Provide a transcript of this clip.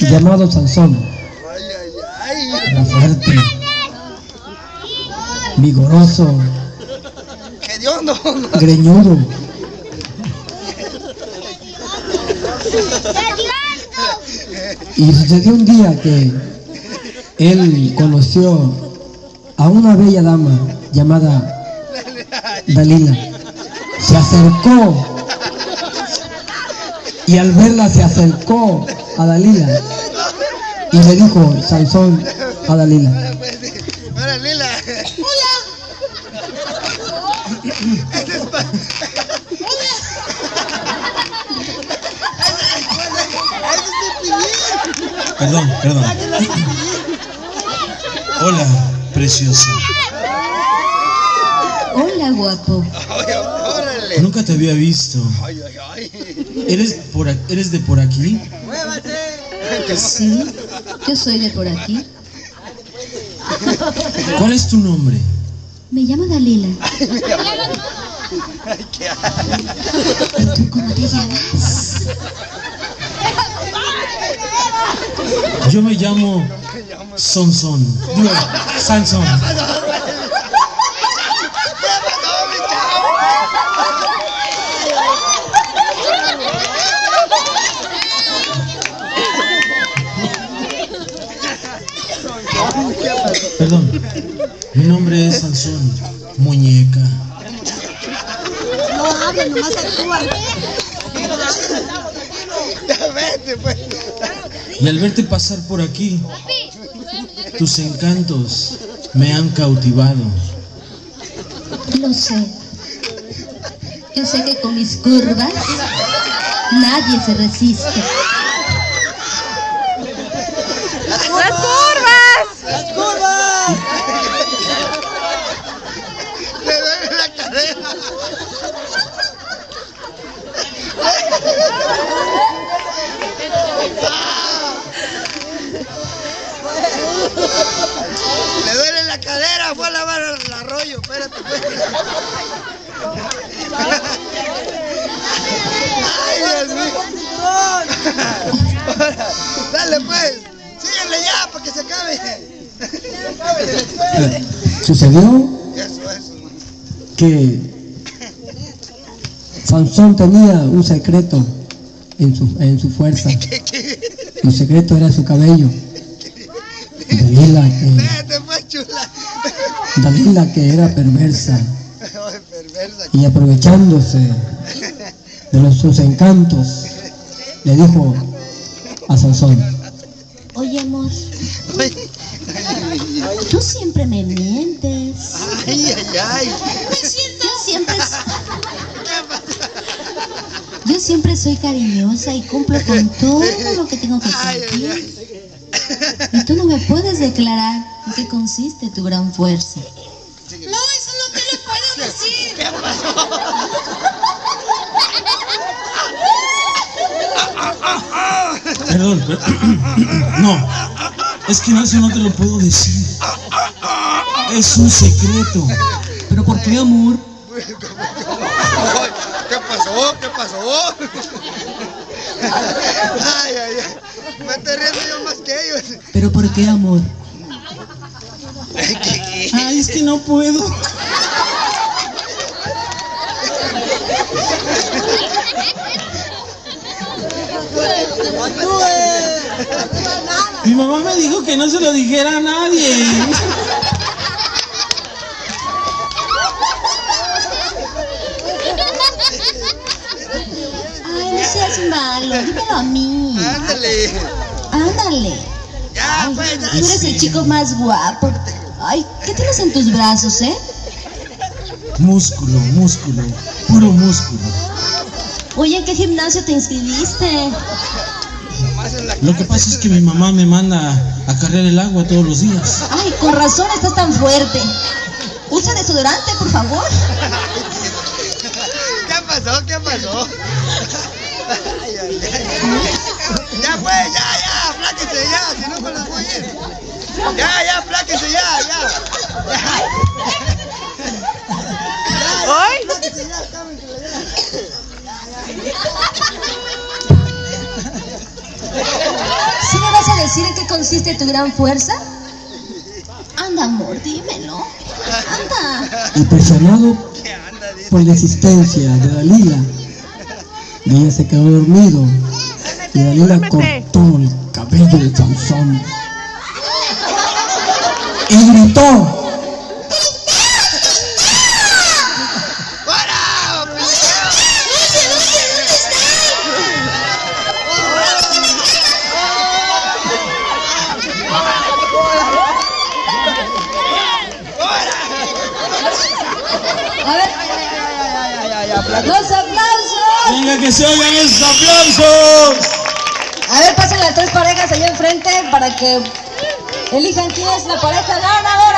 llamado Sansón. Era fuerte, vigoroso, ¡Qué Dios no! greñudo. Y sucedió un día que él conoció a una bella dama llamada Dalila. Se acercó y al verla se acercó a Dalila y le dijo Sansón a Dalila, Hola, Lila. Ese es pa- Perdón, perdón. Hola, preciosa. Hola, guapo. Nunca te había visto. Ay, ay, ay. ¿Eres, por, ¿Eres de por aquí? Sí, yo soy de por aquí. ¿Cuál es tu nombre? Me llamo Dalila. Ay, qué ¿Y tú cómo te llamas? Yo me llamo Sonson. Digo, Sansón. Perdón. Mi nombre es Sansón. Muñeca. No hablan, nomás actúan. Ya vete, pues. Y al verte pasar por aquí, tus encantos me han cautivado. Lo sé. Yo sé que con mis curvas nadie se resiste. El arroyo, espérate. espérate. Ay, Dios mío. Dale pues, síguele ya para que se acabe. Sucedió Eso, eso. que Sansón tenía un secreto en su, en su fuerza. El secreto era su cabello. Vete pues, chula. Dalila que era perversa y aprovechándose de los, sus encantos, le dijo a Sansón, Oye, amor, tú siempre me mientes. ay, ay, ay. Siempre soy cariñosa y cumplo con todo lo que tengo que cumplir. Y tú no me puedes declarar en qué consiste tu gran fuerza. No, eso no te lo puedo decir. ¿Qué pasó? Perdón, per- no. Es que no, eso no te lo puedo decir. Es un secreto. ¿Pero por qué, amor? ¿Qué pasó? ¿Qué pasó? Ay, ay, ay. Me estoy riendo yo más que ellos. ¿Pero por qué, amor? Ay, ¿qué, qué? Ay, es que no puedo. Mi mamá me dijo que no se lo dijera a nadie. Ay, no seas malo, dímelo a mí. Ándale. Ándale. Ya, pues, Tú eres el chico más guapo. Ay, ¿qué tienes en tus brazos, eh? Músculo, músculo, puro músculo. Oye, ¿en qué gimnasio te inscribiste? Lo que pasa es que mi mamá me manda a cargar el agua todos los días. Ay, con razón estás tan fuerte. Usa desodorante, por favor. ¿Qué pasó? ¿Qué pasó? Ay, ay, ay. Ya pues, ya, ya, fláquese ya, si no me las voy a ir. Ya, ya, fláquese ya, ya. Ya. ¡Ay! Fláquese ya, cámensela ya. decir en qué consiste tu gran fuerza? Anda, amor, dímelo. Anda. Impresionado por la existencia de Dalila, Guilla se quedó dormido. Y Dalila cortó el cabello de Sansón y gritó. A ver, los aplausos. Venga, que se oigan esos aplausos. A ver, pasen las tres parejas allá enfrente para que elijan quién es la pareja ganadora.